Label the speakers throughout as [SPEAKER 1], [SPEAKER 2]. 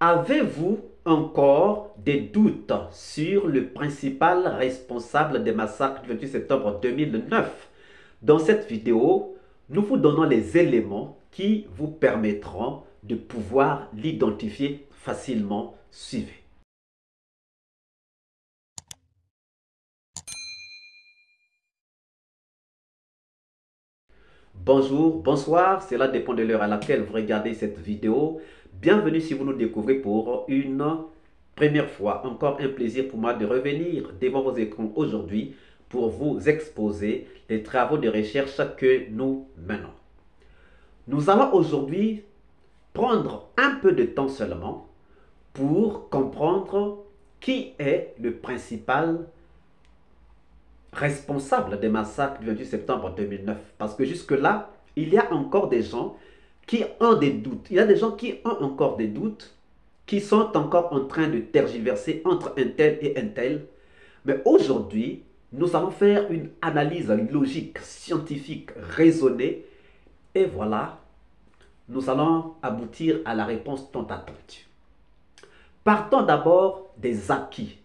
[SPEAKER 1] Avez-vous encore des doutes sur le principal responsable des massacres du 28 septembre 2009 Dans cette vidéo, nous vous donnons les éléments qui vous permettront de pouvoir l'identifier facilement. Suivez. Bonjour, bonsoir, cela dépend de l'heure à laquelle vous regardez cette vidéo. Bienvenue si vous nous découvrez pour une première fois. Encore un plaisir pour moi de revenir devant vos écrans aujourd'hui pour vous exposer les travaux de recherche que nous menons. Nous allons aujourd'hui prendre un peu de temps seulement pour comprendre qui est le principal responsable des massacres du 28 septembre 2009. Parce que jusque-là, il y a encore des gens qui ont des doutes. Il y a des gens qui ont encore des doutes, qui sont encore en train de tergiverser entre un tel et un tel. Mais aujourd'hui, nous allons faire une analyse logique, scientifique, raisonnée. Et voilà, nous allons aboutir à la réponse tant attendue. Partons d'abord des acquis,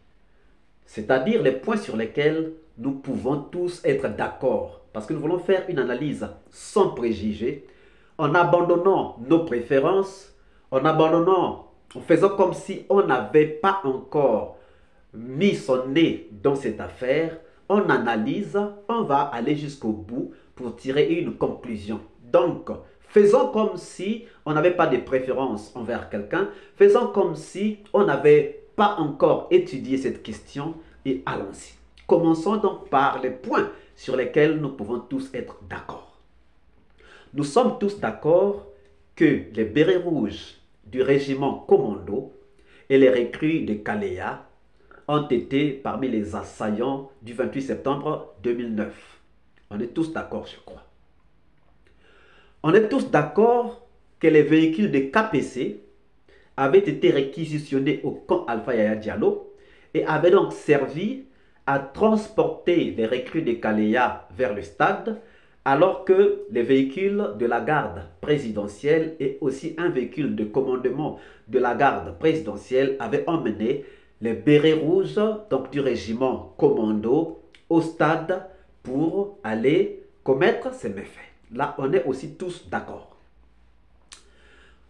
[SPEAKER 1] c'est-à-dire les points sur lesquels nous pouvons tous être d'accord parce que nous voulons faire une analyse sans préjugés, en abandonnant nos préférences, en abandonnant, en faisant comme si on n'avait pas encore mis son nez dans cette affaire, on analyse, on va aller jusqu'au bout pour tirer une conclusion. Donc, faisons comme si on n'avait pas de préférence envers quelqu'un, faisons comme si on n'avait pas encore étudié cette question et allons-y. Commençons donc par les points sur lesquels nous pouvons tous être d'accord. Nous sommes tous d'accord que les bérets rouges du régiment commando et les recrues de Kalea ont été parmi les assaillants du 28 septembre 2009. On est tous d'accord, je crois. On est tous d'accord que les véhicules de KPC avaient été réquisitionnés au camp Alpha Yaya Diallo et avaient donc servi à transporter les recrues de Kalea vers le stade, alors que les véhicules de la garde présidentielle et aussi un véhicule de commandement de la garde présidentielle avaient emmené les bérets rouges, donc du régiment commando, au stade pour aller commettre ces méfaits. Là, on est aussi tous d'accord.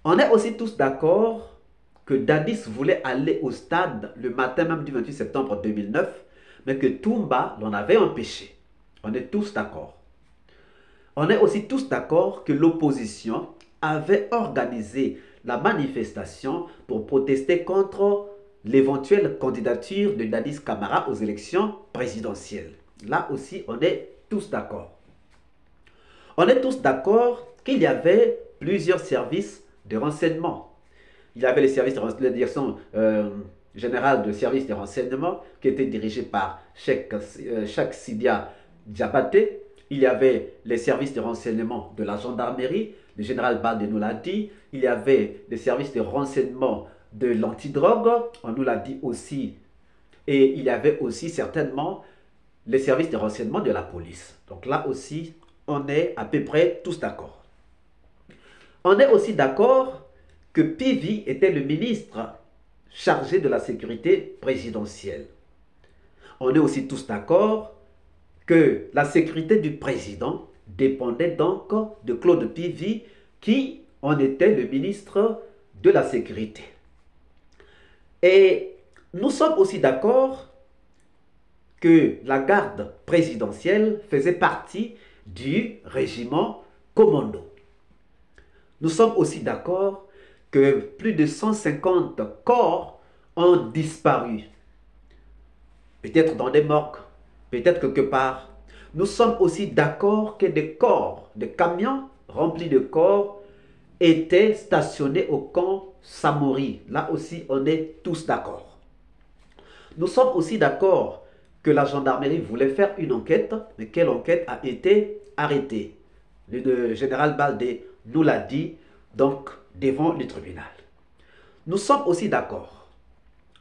[SPEAKER 1] On est aussi tous d'accord que Dadis voulait aller au stade le matin même du 28 septembre 2009 mais que Toumba l'en avait empêché. On est tous d'accord. On est aussi tous d'accord que l'opposition avait organisé la manifestation pour protester contre l'éventuelle candidature de Dadis Camara aux élections présidentielles. Là aussi, on est tous d'accord. On est tous d'accord qu'il y avait plusieurs services de renseignement. Il y avait les services de direction euh, général de service de renseignement qui était dirigé par Cheikh, euh, Sidia Diabaté. Il y avait les services de renseignement de la gendarmerie, le général Balde nous l'a dit. Il y avait les services de renseignement de l'antidrogue, on nous l'a dit aussi. Et il y avait aussi certainement les services de renseignement de la police. Donc là aussi, on est à peu près tous d'accord. On est aussi d'accord que Pivi était le ministre chargé de la sécurité présidentielle. On est aussi tous d'accord que la sécurité du président dépendait donc de Claude Pivi qui en était le ministre de la sécurité. Et nous sommes aussi d'accord que la garde présidentielle faisait partie du régiment commando. Nous sommes aussi d'accord que plus de 150 corps ont disparu. Peut-être dans des morgues, peut-être quelque part. Nous sommes aussi d'accord que des corps, des camions remplis de corps étaient stationnés au camp Samori. Là aussi, on est tous d'accord. Nous sommes aussi d'accord que la gendarmerie voulait faire une enquête, mais quelle enquête a été arrêtée? Le général Baldé nous l'a dit, donc devant le tribunal. Nous sommes aussi d'accord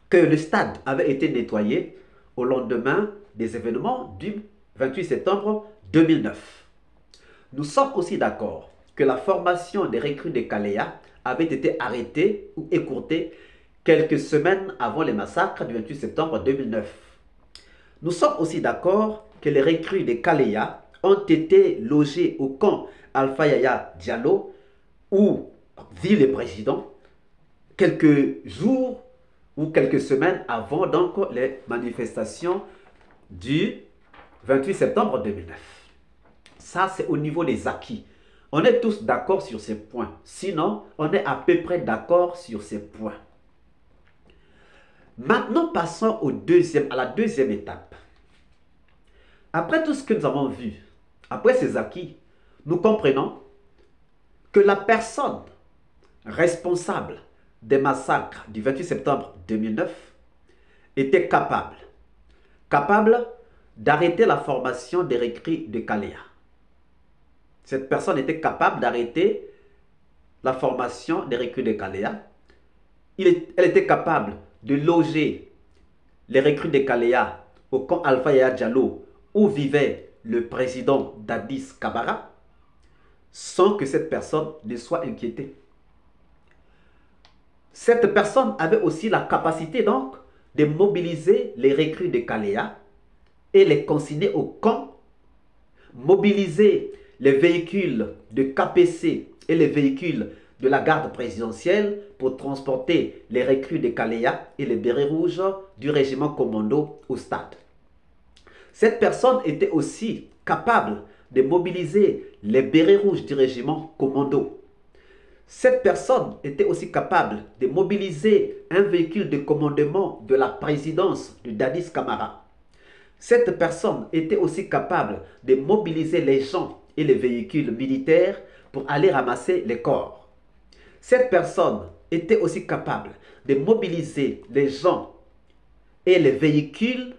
[SPEAKER 1] que le stade avait été nettoyé au lendemain des événements du 28 septembre 2009. Nous sommes aussi d'accord que la formation des recrues de Kalea avait été arrêtée ou écourtée quelques semaines avant les massacres du 28 septembre 2009. Nous sommes aussi d'accord que les recrues de Kaleya ont été logés au camp Alpha Yaya Diallo où vit le président quelques jours ou quelques semaines avant donc les manifestations du 28 septembre 2009. Ça, c'est au niveau des acquis. On est tous d'accord sur ces points. Sinon, on est à peu près d'accord sur ces points. Maintenant, passons au à la deuxième étape. Après tout ce que nous avons vu, après ces acquis, nous comprenons que la personne responsable des massacres du 28 septembre 2009 était capable, capable d'arrêter la formation des recrues de Kaléa. Cette personne était capable d'arrêter la formation des recrues de Kaléa. elle était capable de loger les recrues de Kaléa au camp Alpha Yaya Diallo où vivait le président Dadis Kabara sans que cette personne ne soit inquiétée. Cette personne avait aussi la capacité donc de mobiliser les recrues de Kaléa et les consigner au camp, mobiliser les véhicules de KPC et les véhicules de la garde présidentielle pour transporter les recrues de Kaléa et les bérets rouges du régiment commando au stade. Cette personne était aussi capable de mobiliser les bérets rouges du régiment commando. Cette personne était aussi capable de mobiliser un véhicule de commandement de la présidence de Dadis Camara. Cette personne était aussi capable de mobiliser les gens et les véhicules militaires pour aller ramasser les corps. Cette personne était aussi capable de mobiliser les gens et les véhicules,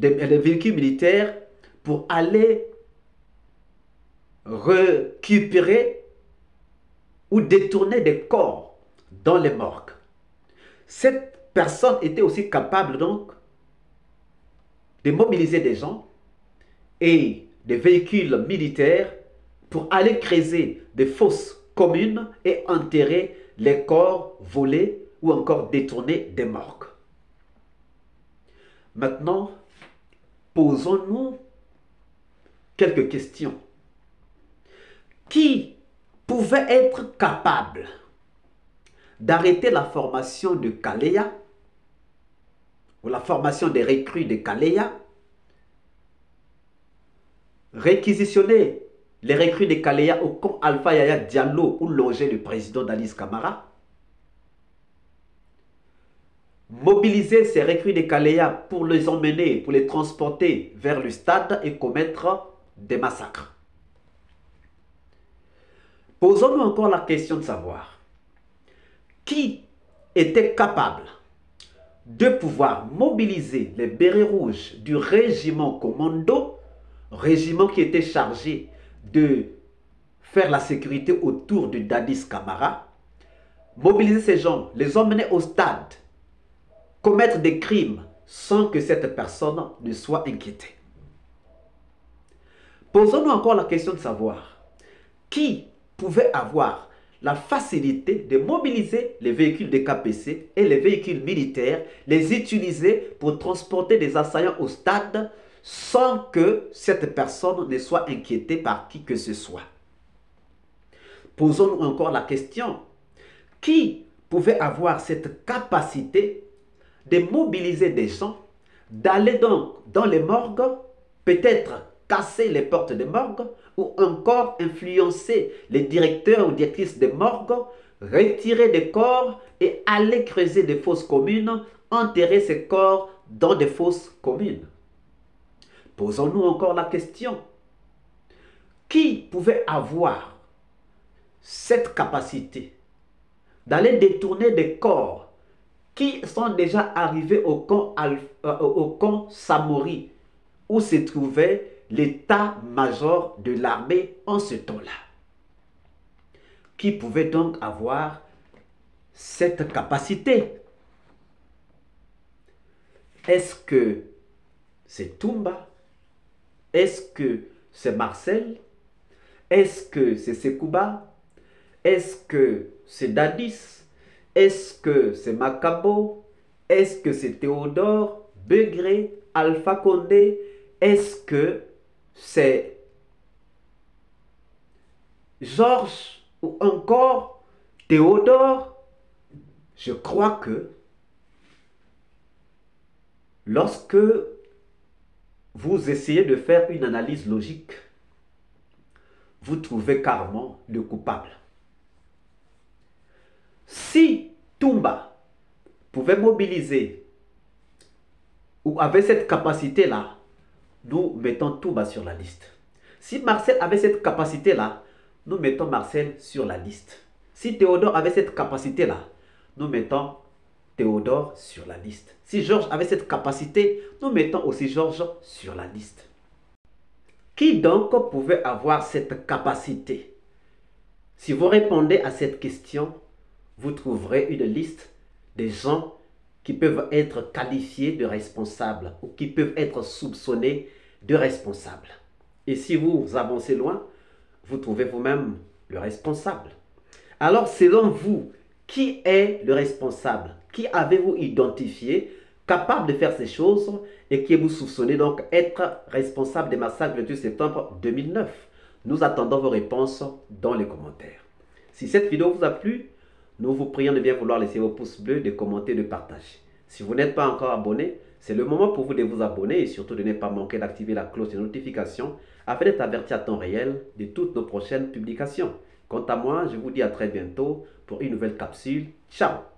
[SPEAKER 1] les véhicules militaires pour aller récupérer ou détourner des corps dans les morgues. Cette personne était aussi capable donc de mobiliser des gens et des véhicules militaires pour aller creuser des fosses communes et enterrer les corps volés ou encore détournés des morgues. Maintenant, posons-nous quelques questions. Qui pouvait être capable d'arrêter la formation de Kaléa ou la formation des recrues de Kaléa, réquisitionner les recrues de Kaléa au camp Alpha Yaya Diallo où logeait le président d'Alice Camara, mobiliser ces recrues de Kaléa pour les emmener, pour les transporter vers le stade et commettre des massacres. Posons-nous encore la question de savoir qui était capable de pouvoir mobiliser les bérets rouges du régiment commando, régiment qui était chargé de faire la sécurité autour de Dadis Camara, mobiliser ces gens, les emmener au stade, commettre des crimes sans que cette personne ne soit inquiétée. Posons-nous encore la question de savoir qui pouvait avoir la facilité de mobiliser les véhicules de KPC et les véhicules militaires, les utiliser pour transporter des assaillants au stade sans que cette personne ne soit inquiétée par qui que ce soit. Posons-nous encore la question, qui pouvait avoir cette capacité de mobiliser des gens, d'aller donc dans les morgues, peut-être casser les portes des morgues, ou encore influencer les directeurs ou directrices des morgues, retirer des corps et aller creuser des fosses communes, enterrer ces corps dans des fosses communes. Posons-nous encore la question. Qui pouvait avoir cette capacité d'aller détourner des corps qui sont déjà arrivés au camp, euh, Samori, où se trouvait l'état-major de l'armée en ce temps-là. Qui pouvait donc avoir cette capacité. Est-ce que c'est Toumba? Est-ce que c'est Marcel? Est-ce que c'est Sekouba? Est-ce que c'est Dadis? Est-ce que c'est Macabo Est-ce que c'est Théodore Begré Alpha Condé? Est-ce que c'est Georges ou encore Théodore Je crois que lorsque vous essayez de faire une analyse logique, vous trouvez carrément le coupable. Si Toumba pouvait mobiliser ou avait cette capacité-là, nous mettons Toumba sur la liste. Si Marcel avait cette capacité-là, nous mettons Marcel sur la liste. Si Théodore avait cette capacité-là, nous mettons Théodore sur la liste. Si Georges avait cette capacité, nous mettons aussi Georges sur la liste. Qui donc pouvait avoir cette capacité? Si vous répondez à cette question, vous trouverez une liste des gens qui peuvent être qualifiés de responsables ou qui peuvent être soupçonnés de responsables. Et si vous avancez loin, vous trouvez vous-même le responsable. Alors, selon vous, qui est le responsable? Qui avez-vous identifié capable de faire ces choses et qui vous soupçonnez donc être responsable des massacres du 28 septembre 2009 Nous attendons vos réponses dans les commentaires. Si cette vidéo vous a plu, nous vous prions de bien vouloir laisser vos pouces bleus, de commenter, de partager. Si vous n'êtes pas encore abonné, c'est le moment pour vous de vous abonner et surtout de ne pas manquer d'activer la cloche de notification afin d'être averti à temps réel de toutes nos prochaines publications. Quant à moi, je vous dis à très bientôt pour une nouvelle capsule. Ciao